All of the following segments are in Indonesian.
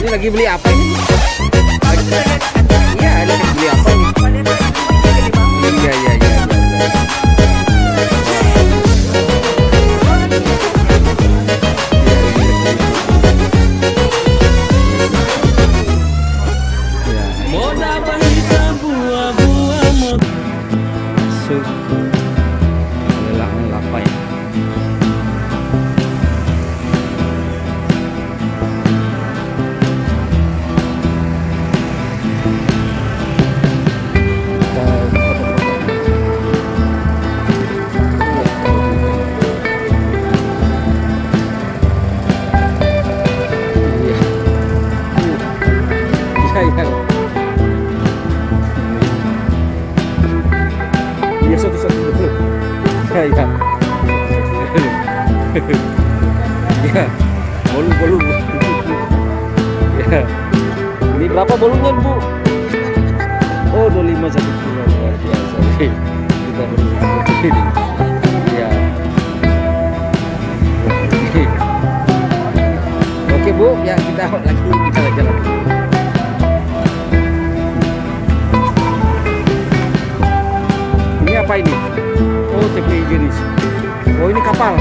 Ini lagi beli apa ini? Iya, ini lagi beli apa ini? Iya, iya, iya, iya. iya. Iya, Ini berapa bolunya bu? Oh 25 satu kilo luar biasa. Kita beri ini. Ya. Oke bu, ya kita lagi kita jalan. Ini apa ini? Oh, TPI jenis. Oh, ini kapal.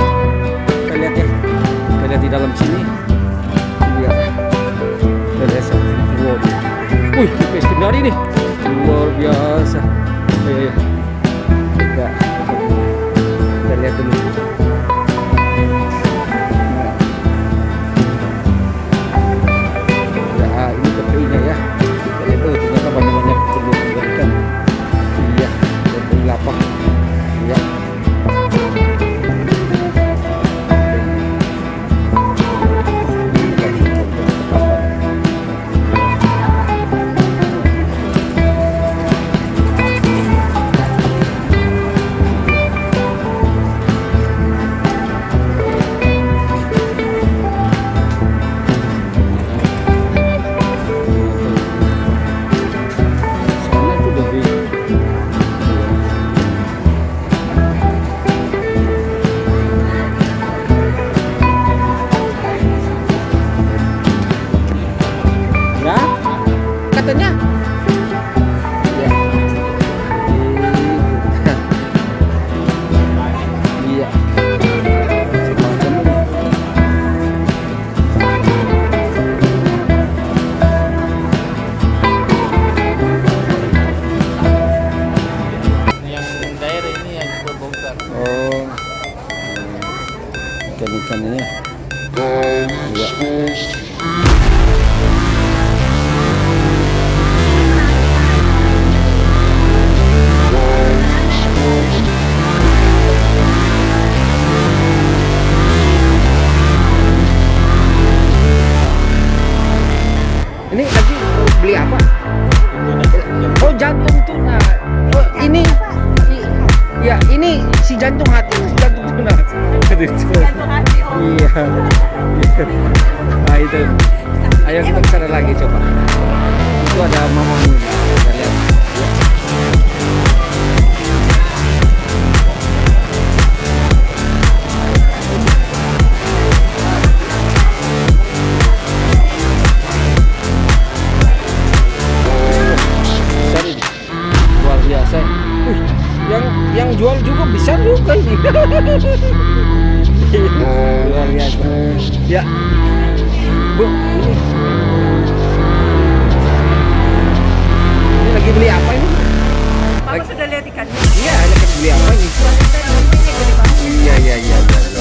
Kita lihat ya. Kita lihat di dalam sini. Kita lihat. Wow. Wih, sebenarnya ini. Luar biasa. Eh, kita, kita lihat dulu. นี้ Nah itu. Ayo kita ke sana lagi coba. Itu ada mama Kita lihat. Ya. Yang yang jual juga besar juga ini. Luar biasa. Ya. Bu, ini. Ini lagi beli apa ini? Mama sudah lihat ikannya. Iya, lagi beli apa ini? Iya, iya, iya.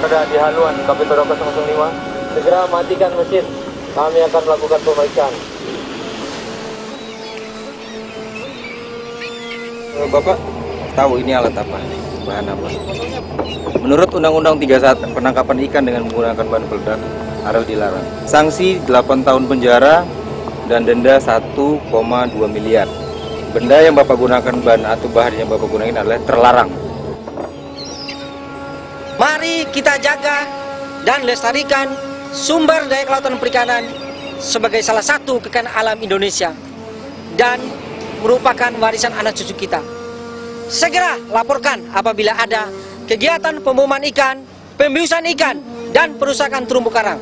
Ada di haluan Kapitoro 005. Segera matikan mesin. Kami akan melakukan pemeriksaan. Eh, Bapak tahu ini alat apa? Bahan apa? Menurut Undang-Undang 31 penangkapan ikan dengan menggunakan bahan peledak harus dilarang. Sanksi 8 tahun penjara dan denda 1,2 miliar. Benda yang Bapak gunakan bahan atau bahan yang Bapak gunakan adalah terlarang. Mari kita jaga dan lestarikan sumber daya kelautan perikanan sebagai salah satu kekayaan alam Indonesia dan merupakan warisan anak cucu kita. Segera laporkan apabila ada kegiatan pemboman ikan, pembiusan ikan, dan perusakan terumbu karang.